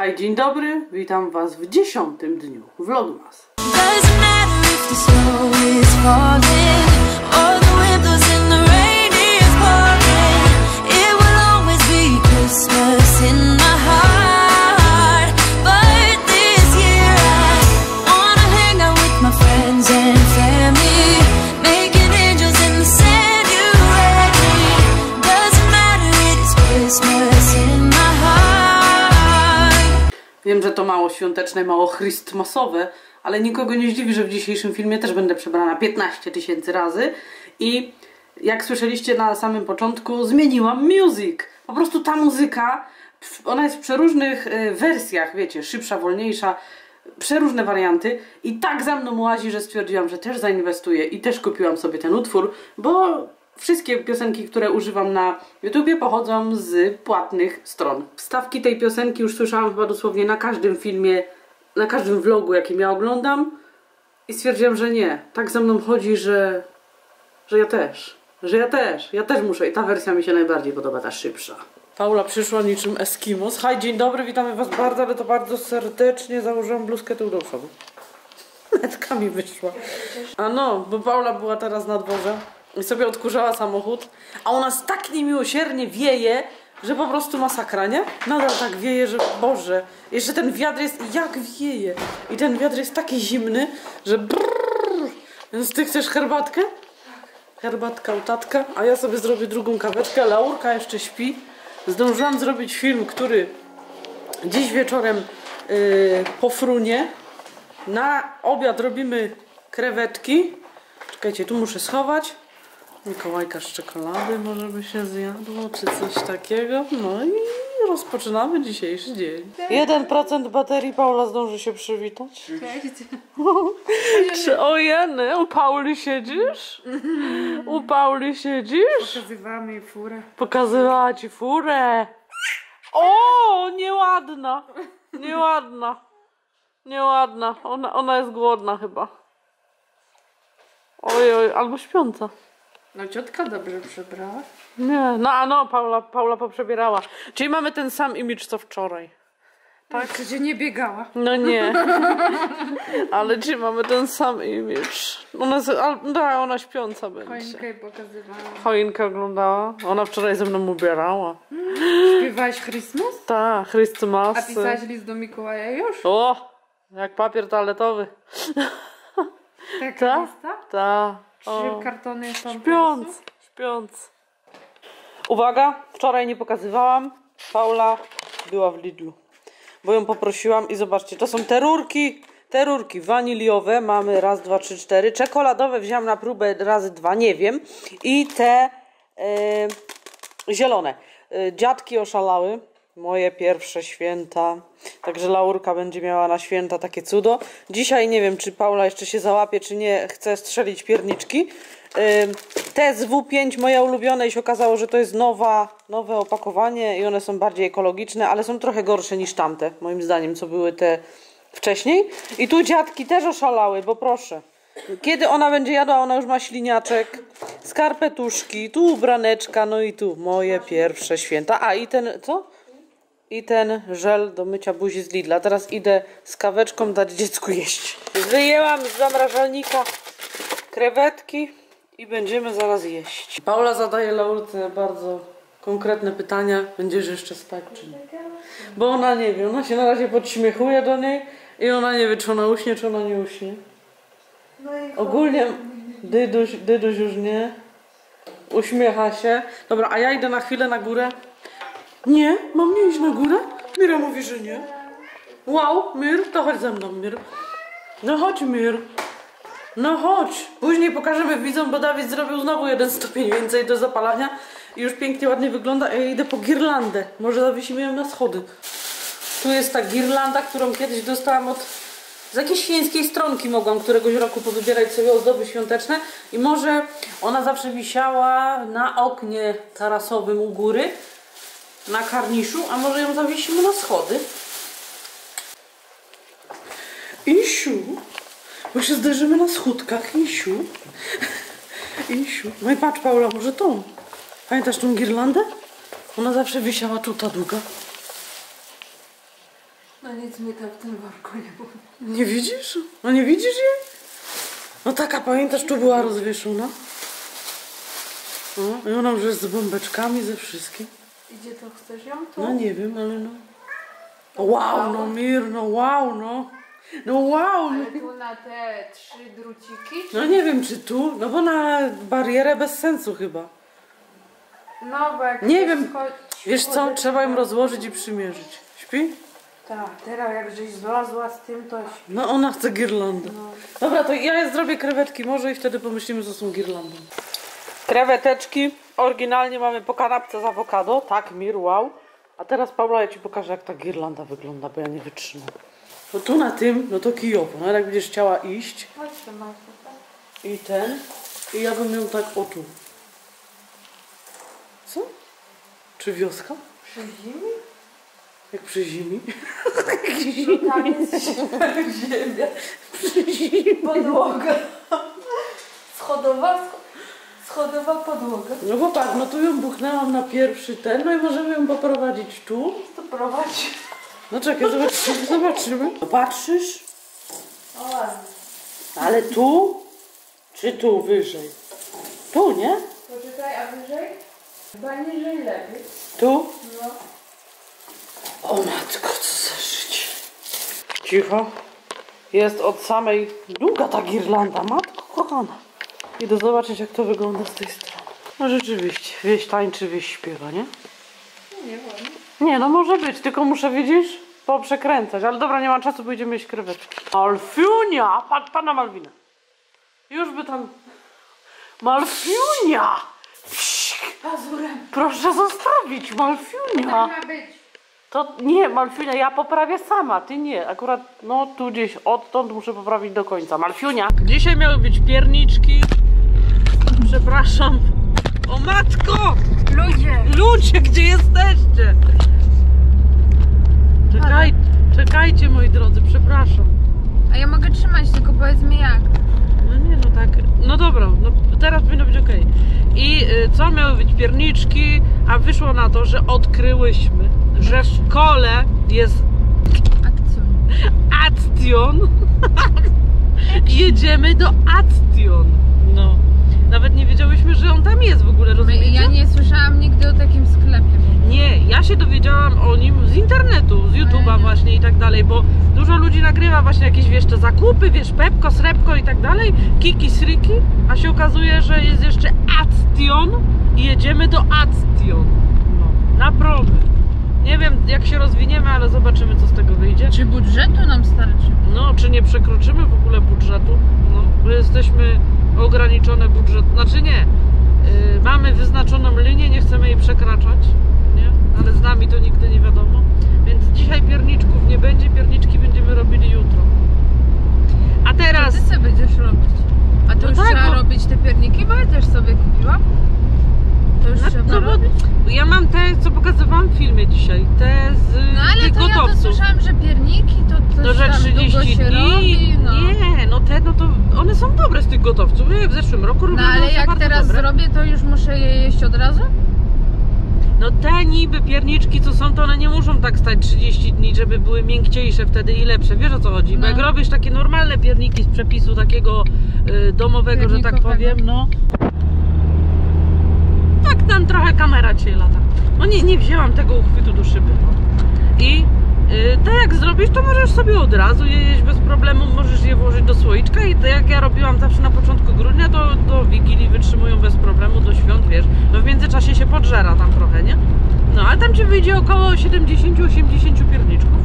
Hej, dzień dobry, witam Was w dziesiątym dniu Vlogmas. Doesn't matter if the snow is falling to mało świąteczne, mało chrystmasowe, ale nikogo nie zdziwi, że w dzisiejszym filmie też będę przebrana 15 tysięcy razy i jak słyszeliście na samym początku, zmieniłam music. Po prostu ta muzyka, ona jest w przeróżnych e, wersjach, wiecie, szybsza, wolniejsza, przeróżne warianty i tak za mną łazi, że stwierdziłam, że też zainwestuję i też kupiłam sobie ten utwór, bo wszystkie piosenki, które używam na YouTubie pochodzą z płatnych stron. Wstawki tej piosenki już słyszałam chyba dosłownie na każdym filmie, na każdym vlogu, jakim ja oglądam i stwierdziłam, że nie. Tak za mną chodzi, że, że ja też. Że ja też. Ja też muszę i ta wersja mi się najbardziej podoba, ta szybsza. Paula przyszła niczym Eskimos. Hej, dzień dobry, witamy Was bardzo, ale to bardzo serdecznie. Założyłam bluzkę do przodu. Netka mi wyszła. A no, bo Paula była teraz na dworze i sobie odkurzała samochód, a u nas tak niemiłosiernie wieje, że po prostu masakra, nie? Nadal tak wieje, że Boże. Jeszcze ten wiatr jest, jak wieje. I ten wiatr jest taki zimny, że brrr. Więc ty chcesz herbatkę? Herbatka u tatka, a ja sobie zrobię drugą kaweczkę. Laurka jeszcze śpi. Zdążyłam zrobić film, który dziś wieczorem yy, po frunie. Na obiad robimy krewetki. Czekajcie, tu muszę schować. Mikołajka z czekolady może by się zjadło, czy coś takiego. No i rozpoczynamy dzisiejszy dzień. 1% baterii Paula zdąży się przywitać. Czy o Jany, u Pauli siedzisz? U Pauli siedzisz? Pokazywamy jej furę. Pokazywała ci furę. O, nieładna. Nieładna. Nieładna. Ona, ona jest głodna chyba. Oj, oj, albo śpiąca. No ciotka dobrze przebrała. Nie, no a no, Paula, Paula poprzebierała. Czyli mamy ten sam imidż co wczoraj. Tak? Przecież nie biegała. No nie. Ale czy mamy ten sam imidż? Ona, da, ona śpiąca będzie. Choinkę pokazywała. Choinkę oglądała. Ona wczoraj ze mną ubierała. Śpiewałaś Christmas? Ta, A Chrystusmasy. pisałaś list do Mikołaja już? O, jak papier toaletowy. Taka Ta? lista? Ta. O. Trzy kartony Śpiąc, śpiąc. Uwaga, wczoraj nie pokazywałam. Paula była w Lidlu. Bo ją poprosiłam i zobaczcie, to są te rurki, te rurki waniliowe. Mamy raz, dwa, trzy, cztery. Czekoladowe wziąłam na próbę razy dwa, nie wiem. I te e, zielone. E, dziadki oszalały. Moje pierwsze święta. Także Laurka będzie miała na święta takie cudo. Dzisiaj nie wiem, czy Paula jeszcze się załapie, czy nie chce strzelić pierniczki. Ym, Te z W5 moje ulubione i się okazało, że to jest nowa, nowe opakowanie i one są bardziej ekologiczne, ale są trochę gorsze niż tamte, moim zdaniem, co były te wcześniej. I tu dziadki też oszalały, bo proszę. Kiedy ona będzie jadła, ona już ma śliniaczek, skarpetuszki, tu ubraneczka, no i tu moje pierwsze święta. A i ten, co? I ten żel do mycia buzi z Lidla. Teraz idę z kaweczką dać dziecku jeść. Wyjęłam z zamrażalnika krewetki i będziemy zaraz jeść. Paula zadaje Laurce bardzo konkretne pytania. Będziesz jeszcze spać czy nie? Bo ona nie wie. Ona się na razie podśmiechuje do niej i ona nie wie, czy ona uśnie, czy ona nie uśnie. Ogólnie Dyduś, Dyduś już nie. Uśmiecha się. Dobra, a ja idę na chwilę na górę. Nie, mam nie iść na górę? Mira mówi, że nie. Wow, Mir, to chodź ze mną, Mir. No chodź, Mir. No chodź. Później pokażemy widzom, bo Dawid zrobił znowu jeden stopień więcej do zapalania i już pięknie, ładnie wygląda. Ja idę po girlandę. Może zawiesimy ją na schody. Tu jest ta girlanda, którą kiedyś dostałam od z jakiejś chińskiej stronki mogłam któregoś roku powybierać sobie ozdoby świąteczne i może ona zawsze wisiała na oknie tarasowym u góry, na karniszu, a może ją zawiesimy na schody. Isiu, bo się zderzymy na schódkach, Isiu. Isiu. No i patrz Paula, może tą. Pamiętasz tą girlandę? Ona zawsze wisiała tu, ta długa. No nic mi tam w tym worku nie było. Nie widzisz? No nie widzisz jej? No taka, pamiętasz, tu była rozwieszona? No, i ona już jest z bombeczkami, ze wszystkim. Idzie to, chcesz ją tu? No nie wiem, ale no. Wow, no Mir, no wow, no. No wow. no. Ale tu na te trzy druciki? No nie wiem, czy tu, no bo na barierę bez sensu chyba. No bo jak Nie wiem. schodzi- Wiesz co, trzeba ją rozłożyć i przymierzyć. Śpi? Tak, teraz jak żeś zlazła z tym, to śpi. No ona chce girlandę. Dobra, to ja zrobię krewetki może i wtedy pomyślimy, że są girlandą. Kreweteczki. Oryginalnie mamy po kanapce z awokado. Tak, Mir, wow. A teraz Paula, ja Ci pokażę, jak ta girlanda wygląda, bo ja nie wytrzymam. No tu na tym, no to kijowo. No jak będziesz chciała iść Marta. i ten, i ja bym ją tak o tu. Co? Czy wioska? Przy zimie? Jak przy zimi? No tam jest ziemia. Podłoga. Schodowa, sch- schodowa podłoga. No bo patrz, no tu ją buchnęłam na pierwszy ten, no i możemy ją poprowadzić tu. To prowadzi. No czekaj, zobaczymy, zobaczymy. Patrzysz? O ładnie. Ale tu? Czy tu wyżej? Tu, nie? Poczekaj, a wyżej? Chyba niżej lepiej. Tu? No. O matko, co za życie. Cicho. Jest od samej... Długa ta girlanda, matko kochana. Idę zobaczyć, jak to wygląda z tej strony. No rzeczywiście, wieś tańczy, wieś śpiewa, nie? Nie ładnie. Nie, no może być, tylko muszę, widzisz, poprzekręcać. Ale dobra, nie ma czasu, pójdziemy jeść krewetki. Malfiunia! Patrz, pana Malwina. Już by tam... Malfiunia! Psik, Pazurem. proszę zostawić, Malfiunia! Tak ma być. To nie, Malfiunia, ja poprawię sama, ty nie. Akurat, no tu gdzieś odtąd muszę poprawić do końca. Malfiunia. Dzisiaj miały być pierniczki. Przepraszam. O matko! Ludzie. Ludzie, gdzie jesteście? Czekaj, czekajcie moi drodzy, przepraszam. A ja mogę trzymać, tylko powiedz mi jak. No nie, no tak. No dobra, no teraz powinno być ok. I y, co miały być pierniczki, a wyszło na to, że odkryłyśmy, że w szkole jest Akcją. Action. Jedziemy do Action. Nawet nie wiedziałyśmy, że on tam jest w ogóle, rozumiecie? Ja nie słyszałam nigdy o takim sklepie. Nie, ja się dowiedziałam o nim z internetu, z YouTube'a nie. właśnie i tak dalej, bo dużo ludzi nagrywa właśnie jakieś, wiesz, te zakupy, wiesz, Pepko, Srebko i tak dalej, Kiki, Sriki, a się okazuje, że jest jeszcze Action i jedziemy do Action. No, na promy. Nie wiem, jak się rozwiniemy, ale zobaczymy, co z tego wyjdzie. Czy budżetu nam starczy? No, czy nie przekroczymy w ogóle budżetu? No, bo jesteśmy ograniczone budżet. Znaczy nie. Yy, mamy wyznaczoną linię, nie chcemy jej przekraczać, nie? Ale z nami to nigdy nie wiadomo. Więc dzisiaj pierniczków nie będzie, pierniczki będziemy robili jutro. A teraz. Co ty sobie będziesz robić? A to No już tak, trzeba bo- robić te pierniki, bo ja też sobie kupiłam. To już No, trzeba no robić. ja mam te, co pokazywałam w filmie dzisiaj, te z No ale to ja to gotowców. słyszałam, że pierniki to coś No, że tam 30 długo się dni. robi. No. Nie, no te, no to one są dobre z tych gotowców. Ja w zeszłym roku no robiłam, ale one są jak teraz dobre. zrobię, to już muszę je jeść od razu? No te niby pierniczki, co są, to one nie muszą tak stać 30 dni, żeby były miękciejsze wtedy i lepsze. Wiesz o co chodzi? Bo No. jak robisz takie normalne pierniki z przepisu takiego y, domowego, że tak powiem, no. Tak tam trochę kamera cię lata. No nie, nie wzięłam tego uchwytu do szyby. No. I y, tak jak zrobisz, to możesz sobie od razu je jeść bez problemu, możesz je włożyć do słoiczka i tak jak ja robiłam zawsze na początku grudnia, to do Wigilii wytrzymują bez problemu, do świąt, wiesz. No w międzyczasie się podżera tam trochę, nie? No, ale tam ci wyjdzie około 70-80 pierniczków.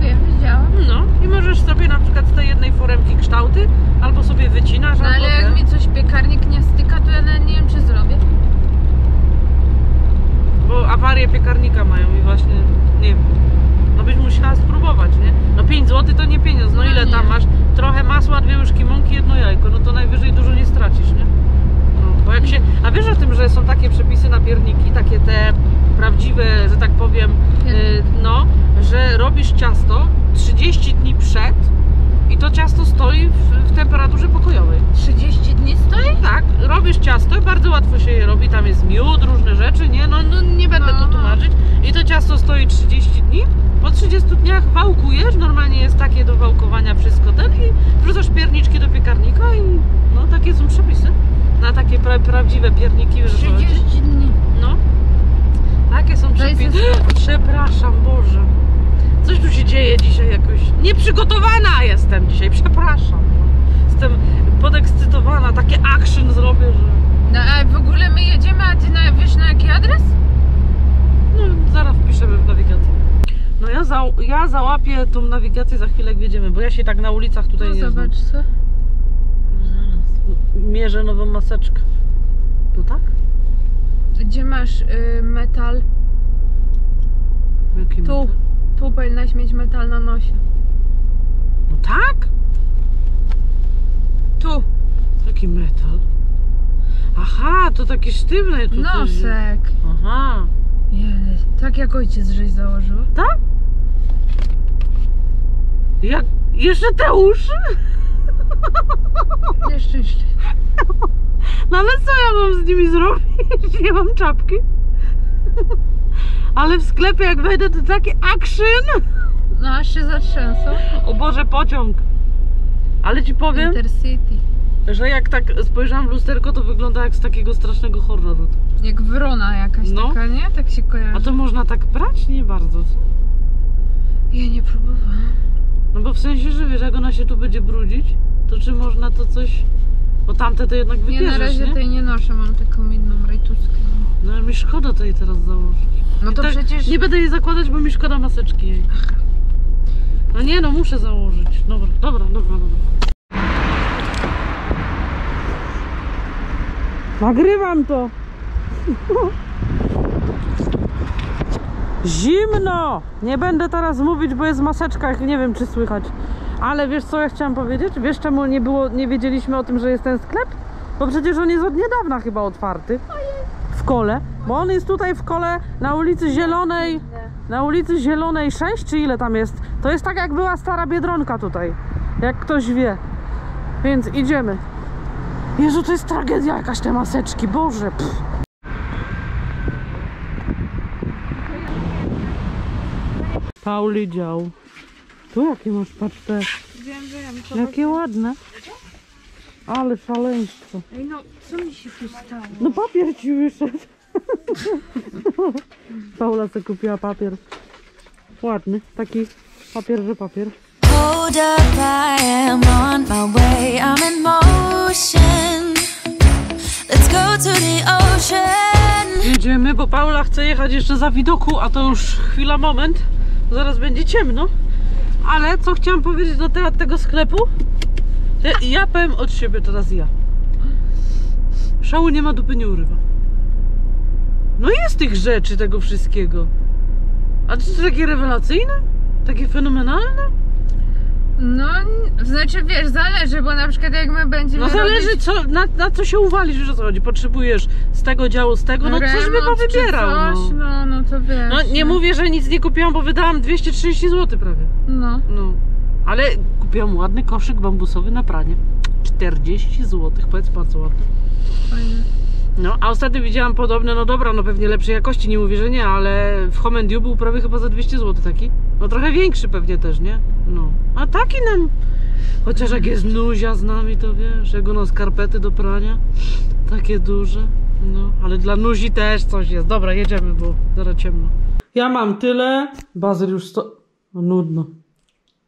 Wiem, widziałam. No i możesz sobie na przykład z tej jednej foremki kształty, albo sobie wycinasz, No albo ale jak mi coś piekarnik nie styka, to ja nawet nie wiem, czy zrobię. Bo awarię piekarnika mają i właśnie, nie wiem, no byś musiała spróbować, nie? No 5 zł to nie pieniądz, no No ile nie. tam masz? Trochę masła, dwie łyżki mąki, jedno jajko, no to najwyżej dużo nie stracisz, nie? No, bo jak się, a wiesz o tym, że są takie przepisy na pierniki, takie te prawdziwe, że tak powiem, y, no, że robisz ciasto 30 dni przed i to ciasto stoi w, w temperaturze pokojowej. 30 dni stoi? Tak, robisz ciasto, bardzo łatwo się je robi, tam jest miód, różne rzeczy, nie? No, no nie będę No, tu no. tłumaczyć. I to ciasto stoi 30 dni Po 30 dniach wałkujesz, normalnie jest takie do wałkowania wszystko ten i wrzucasz pierniczki do piekarnika i no takie są przepisy. Na takie pra prawdziwe pierniki, chodzi. 30 dni. No. Takie są przepisy. Przepraszam, Boże. Coś tu się dzieje dzisiaj jakoś. Nieprzygotowana jestem dzisiaj, przepraszam. Jestem podekscytowana, takie action zrobię, że... No a w ogóle my jedziemy, a ty na, wiesz na jaki adres? No, zaraz wpiszemy w nawigacji. No ja, za, ja załapię tą nawigację za chwilę jak wjedziemy, bo ja się tak na ulicach tutaj No nie znam. zobacz co. Zaraz. Mierzę nową maseczkę. Tu tak? Gdzie masz y, metal? Jaki Tu. metal? Tu powinnaś mieć metal na nosie. No tak? Tu. Jaki metal? Aha, to takie sztywne tu coś- Nosek. Aha. Jele. Tak jak ojciec żeś założył. Tak? Jak... Jeszcze te uszy? Nieszczęśliwie. No ale co ja mam z nimi zrobić? Nie mam czapki. Ale w sklepie jak wejdę to taki action. No aż się zatrzęsą. O Boże, pociąg. Ale ci powiem, Intercity. Że jak tak spojrzałam w lusterko, to wygląda jak z takiego strasznego horroru. Jak wrona jakaś No. taka, nie? Tak się kojarzy. A to można tak brać? Nie bardzo. Ja nie próbowałam. No bo w sensie, że wiesz, jak ona się tu będzie brudzić, to czy można to coś... Bo tamte to jednak Nie, wybierzesz, na razie nie? tej nie noszę, mam taką inną rajtuskę. No ale mi szkoda tej teraz założyć. No I to tak przecież... Nie będę jej zakładać, bo mi szkoda maseczki jej. No nie no, muszę założyć. Dobra, dobra, dobra, dobra. Nagrywam to. Zimno! Nie będę teraz mówić, bo jest w maseczkach, nie wiem czy słychać. Ale wiesz co ja chciałam powiedzieć? Wiesz czemu nie było, nie wiedzieliśmy o tym, że jest ten sklep? Bo przecież on jest od niedawna chyba otwarty. W kole. Bo on jest tutaj w kole na ulicy Zielonej. Na ulicy Zielonej 6, czy ile tam jest? To jest tak jak była stara Biedronka tutaj. Jak ktoś wie. Więc idziemy. Jezu, to jest tragedia jakaś te maseczki, Boże. Pff. Pauli dział. Tu jakie masz, patrz te. Wiem, wiem. To Jakie ładne. Ale szaleństwo. Ej, no, co mi się tu stało? No papier ci wyszedł. Paula sobie kupiła papier. Ładny, taki papier, że papier. Hold up, I am on my way. I'm in motion. Let's go to the ocean. Jedziemy, bo Paula chce jechać jeszcze za widoku, a to już chwila, moment. Zaraz będzie ciemno. Ale co chciałam powiedzieć na temat tego sklepu? Ja powiem od siebie teraz ja. Szału nie ma, dupy nie urywa. No jest tych rzeczy, tego wszystkiego. A czy to takie rewelacyjne? Takie fenomenalne? No, znaczy wiesz, zależy, bo na przykład jak my będziemy No zależy robić co, na, na co się uwalisz, wiesz o co chodzi. Potrzebujesz z tego działu, z tego, no coś by remont czy powybierał. coś, No. no, no to wiesz. no nie mówię, że nic nie kupiłam, bo wydałam 230 zł prawie. No. No. Ale kupiłam ładny koszyk bambusowy na pranie. 40 zł, powiedz bardzo ładny. Fajnie. No, a ostatnio widziałam podobne, no dobra, no pewnie lepszej jakości, nie mówię, że nie, ale w Home and You był prawie chyba za 200 zł taki. No trochę większy pewnie też, nie? No. A taki nam... Chociaż jak jest nuzia z nami, to wiesz, jak ono skarpety do prania, takie duże. No, ale dla nuzi też coś jest. Dobra, jedziemy, bo zaraz ciemno. Ja mam tyle. Bazyl już sto... No, nudno.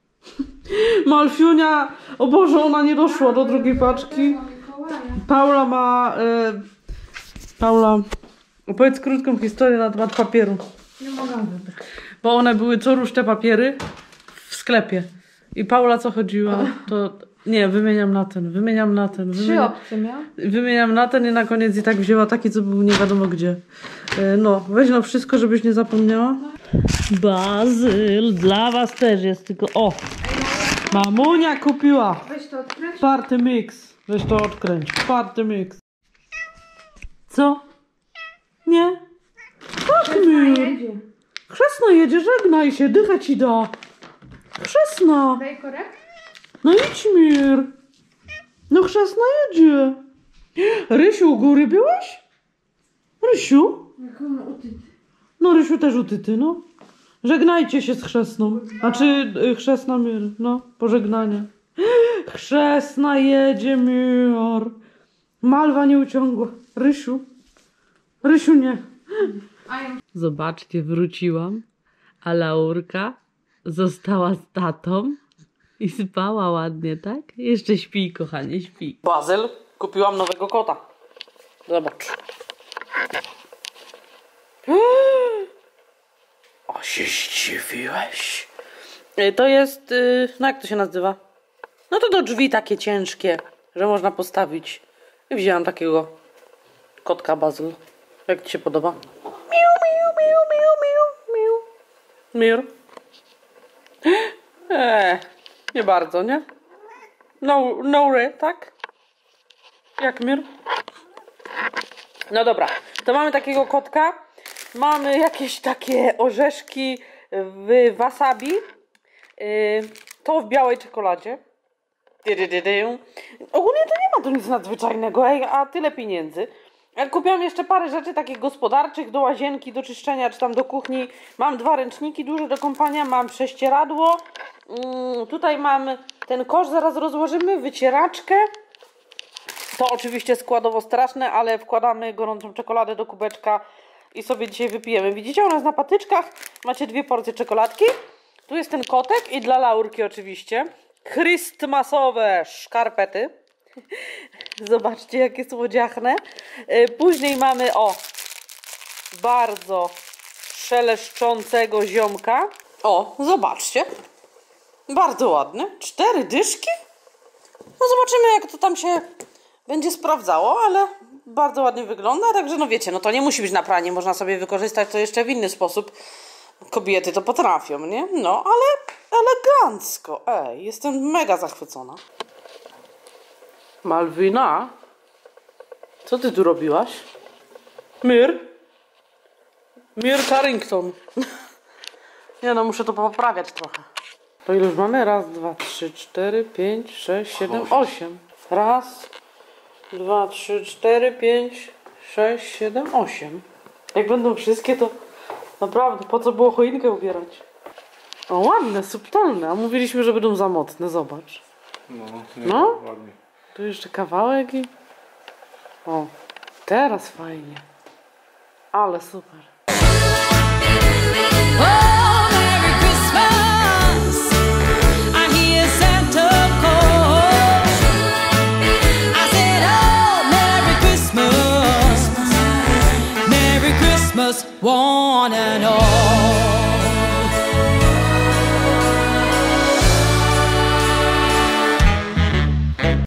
Malfiunia, o Boże, ona nie doszła do drugiej paczki. Paula ma... E... Paula, opowiedz krótką historię na temat papieru. Nie mogę Bo one były co rusz te papiery w sklepie. I Paula co chodziła, to... Nie, wymieniam na ten, wymieniam na ten. Trzy Wymieniam, opcje miał? wymieniam na ten i na koniec i tak wzięła taki, co był nie wiadomo gdzie. E, No, weź no wszystko, żebyś nie zapomniała. Bazyl, dla was też jest, tylko o! Mamunia kupiła! Weź to odkręć. Czwarty mix. Weź to odkręć. Czwarty mix. Co? Nie? Tak, Mir. Chrzestna jedzie, żegnaj się, dycha ci da. Chrzestna. Daj korek? No idź, Mir. No chrzestna jedzie. Rysiu, u góry byłeś? Rysiu? No Rysiu też u tyty, no. Żegnajcie się z chrzestną. Znaczy y, chrzestna mir. No, pożegnanie. Chrzestna jedzie mir. Malwa nie uciągła. Rysiu. Rysiu nie. Zobaczcie, wróciłam, a Laurka została z tatą i spała ładnie, tak? Jeszcze śpi, kochanie, śpi. Bazyl, kupiłam nowego kota. Zobacz. O, się zdziwiłeś. Y, To jest, y, no jak to się nazywa? No to do drzwi takie ciężkie, że można postawić. I wzięłam takiego kotka Bazyl. Jak ci się podoba? Miu, miu, miu, miu, miu, miu. Mir. Eee, nie bardzo, nie? No, no ry, tak? Jak mir? No dobra, to mamy takiego kotka. Mamy jakieś takie orzeszki w wasabi. Yy, to w białej czekoladzie. Ogólnie to nie ma tu nic nadzwyczajnego, a tyle pieniędzy. Ja kupiłam jeszcze parę rzeczy takich gospodarczych do łazienki, do czyszczenia, czy tam do kuchni. Mam dwa ręczniki duże do kąpania, mam prześcieradło. Mm, tutaj mam ten kosz, zaraz rozłożymy, wycieraczkę. To oczywiście składowo straszne, ale wkładamy gorącą czekoladę do kubeczka i sobie dzisiaj wypijemy. Widzicie, u nas na patyczkach macie dwie porcje czekoladki. Tu jest ten kotek i dla Laurki oczywiście. Christmasowe szkarpety. Zobaczcie, jakie słodziachne. Y, Później mamy, o, bardzo szeleszczącego ziomka. O, zobaczcie. Bardzo ładny. Cztery dyszki. No zobaczymy, jak to tam się będzie sprawdzało, ale bardzo ładnie wygląda. Także no wiecie, no to nie musi być na pranie. Można sobie wykorzystać to jeszcze w inny sposób. Kobiety to potrafią, nie? No, ale elegancko. Ej, jestem mega zachwycona. Malwina? Co ty tu robiłaś? Mir? Mir Carrington. Nie no, muszę to poprawiać trochę. To ile już mamy? Raz, dwa, trzy, cztery, pięć, sześć, siedem, osiem. Raz, dwa, trzy, cztery, pięć, sześć, siedem, osiem. Jak będą wszystkie, to naprawdę po co było choinkę ubierać? O, ładne, subtelne. A mówiliśmy, że będą za mocne. Zobacz. No, No? ładnie. Tu jeszcze kawałek i... O, teraz fajnie. Ale super.